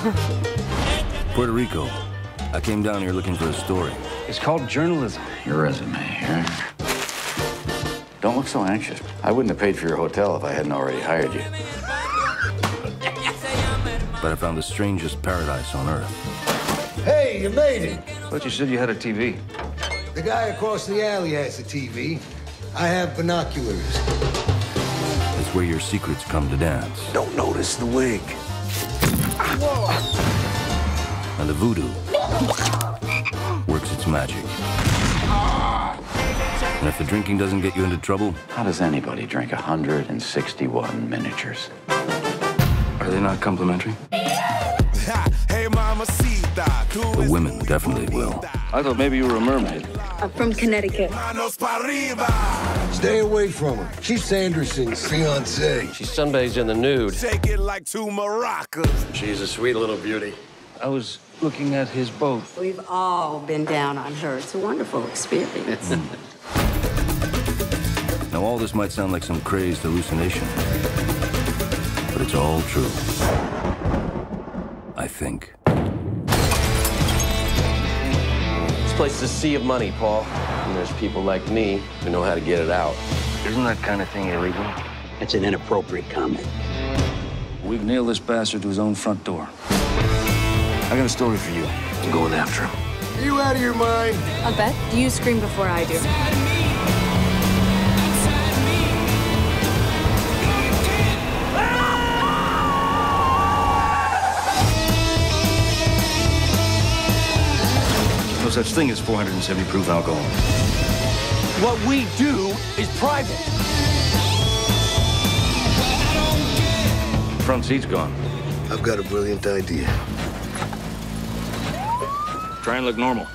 Puerto Rico. I came down here looking for a story. It's called journalism. Your resume here. Don't look so anxious. I wouldn't have paid for your hotel if I hadn't already hired you. But I found the strangest paradise on earth. Hey, you made it. But you said you had a TV. The guy across the alley has a TV. I have binoculars. It's where your secrets come to dance. Don't notice the wig. And the voodoo works its magic. And if the drinking doesn't get you into trouble, How does anybody drink 161 miniatures? are they not complimentary? The women definitely will. I thought maybe you were a mermaid. I'm from Connecticut. Manos pa arriba. Stay away from her. She's Sanderson's fiance. She sunbathes in the nude. Take it like two maracas. She's a sweet little beauty. I was looking at his boat. We've all been down on her. It's a wonderful experience. Hmm. Now, all this might sound like some crazed hallucination, but it's all true. I think. Place is a sea of money, Paul. And there's people like me who know how to get it out. Isn't that kind of thing illegal? It's an inappropriate comment. We've nailed this bastard to his own front door. I got a story for you. I'm going after him. Are you out of your mind? I bet you scream before I do. No such thing as 470 proof alcohol. What we do is private. Front seat's gone. I've got a brilliant idea. Try and look normal.